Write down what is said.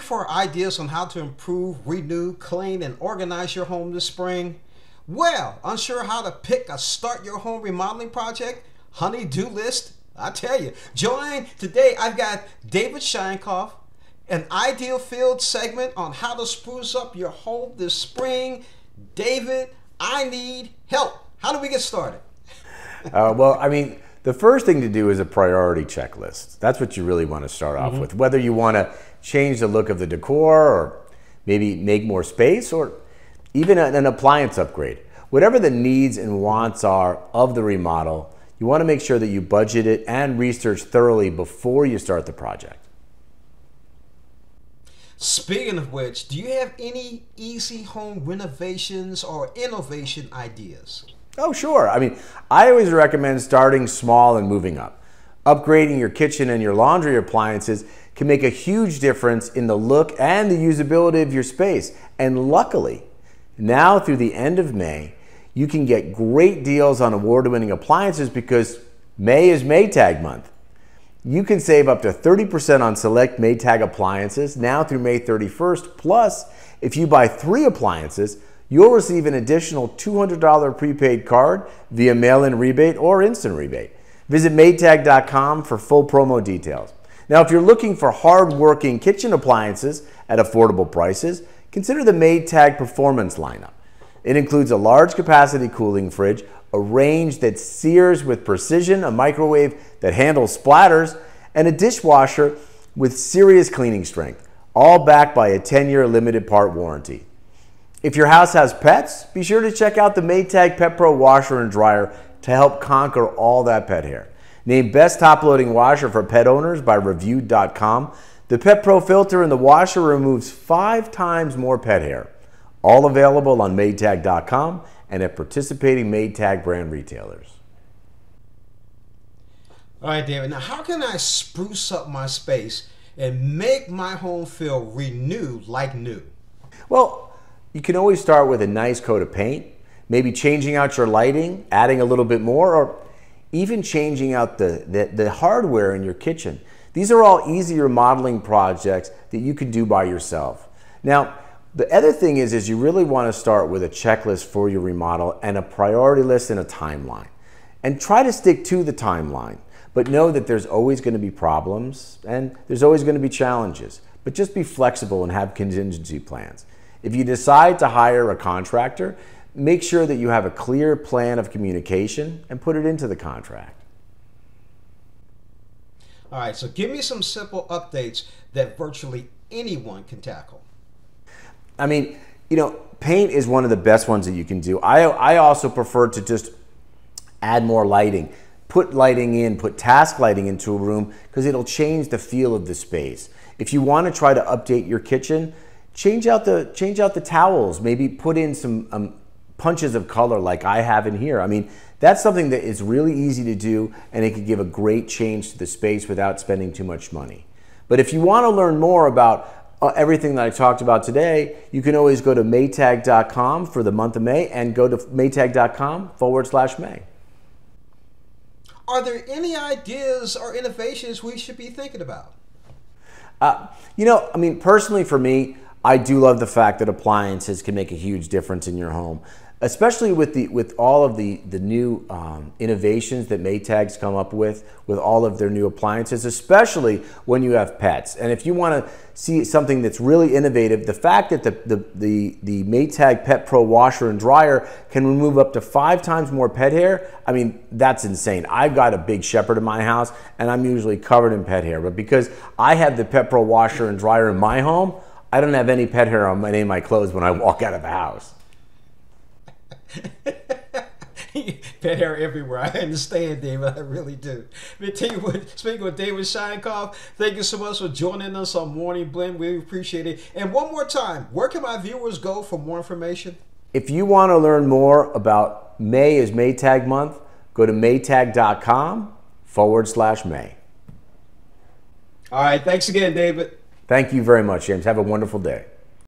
for ideas on how to improve, renew, clean, and organize your home this spring? Well, unsure how to pick a start your home remodeling project? Honey-do list? I tell you, join today. I've got David Sheinkopf, an ideal field segment on how to spruce up your home this spring. David, I need help. How do we get started? uh, well, I mean, the first thing to do is a priority checklist. That's what you really want to start off mm-hmm. with. Whether you want to change the look of the decor or maybe make more space or even an appliance upgrade. Whatever the needs and wants are of the remodel, you want to make sure that you budget it and research thoroughly before you start the project. Speaking of which, do you have any easy home renovations or innovation ideas? Oh, sure. I mean, I always recommend starting small and moving up. Upgrading your kitchen and your laundry appliances can make a huge difference in the look and the usability of your space. And luckily, now through the end of May, you can get great deals on award winning appliances because May is Maytag month. You can save up to 30% on select Maytag appliances now through May 31st. Plus, if you buy three appliances, you'll receive an additional $200 prepaid card via mail in rebate or instant rebate. Visit Maytag.com for full promo details. Now, if you're looking for hard-working kitchen appliances at affordable prices, consider the Maytag Performance lineup. It includes a large capacity cooling fridge, a range that sears with precision, a microwave that handles splatters, and a dishwasher with serious cleaning strength, all backed by a 10-year limited part warranty. If your house has pets, be sure to check out the Maytag Pet Pro washer and dryer to help conquer all that pet hair. Named Best Top Loading Washer for Pet Owners by Reviewed.com, the Pet Pro filter in the washer removes five times more pet hair. All available on Maytag.com and at participating Maytag brand retailers. All right, David. Now, how can I spruce up my space and make my home feel renewed like new? Well, you can always start with a nice coat of paint, maybe changing out your lighting, adding a little bit more, or even changing out the, the, the, hardware in your kitchen. These are all easier remodeling projects that you can do by yourself. Now, the other thing is, is you really want to start with a checklist for your remodel and a priority list and a timeline. And try to stick to the timeline, but know that there's always going to be problems and there's always going to be challenges. But just be flexible and have contingency plans. If you decide to hire a contractor, make sure that you have a clear plan of communication and put it into the contract. All right, so give me some simple updates that virtually anyone can tackle. I mean, you know, paint is one of the best ones that you can do. I, I also prefer to just add more lighting. Put lighting in, put task lighting into a room because it'll change the feel of the space. If you want to try to update your kitchen, change out the change out the towels. Maybe put in some um, punches of color like I have in here. I mean, that's something that is really easy to do and it can give a great change to the space without spending too much money. But if you want to learn more about uh, everything that I talked about today, you can always go to maytag.com for the month of May and go to maytag.com forward slash May. Are there any ideas or innovations we should be thinking about? Uh, you know, I mean, personally for me, I do love the fact that appliances can make a huge difference in your home especially with the with all of the the new um, innovations that Maytag's come up with with all of their new appliances, especially when you have pets. And if you want to see something that's really innovative, the fact that the the the, the Maytag Pet Pro washer and dryer can remove up to five times more pet hair. I mean, that's insane. I've got a big Shepherd in my house, and I'm usually covered in pet hair, but because I have the Pet Pro washer and dryer in my home. I don't have any pet hair on any of my clothes when I walk out of the house. Pet hair everywhere. I understand, David. I really do. Speaking with David Sheinkopf, thank you so much for joining us on Morning Blend. We appreciate it. And one more time, where can my viewers go for more information? If you want to learn more about May is Maytag month, go to maytag.com forward slash May. All right. Thanks again, David. Thank you very much, James. Have a wonderful day.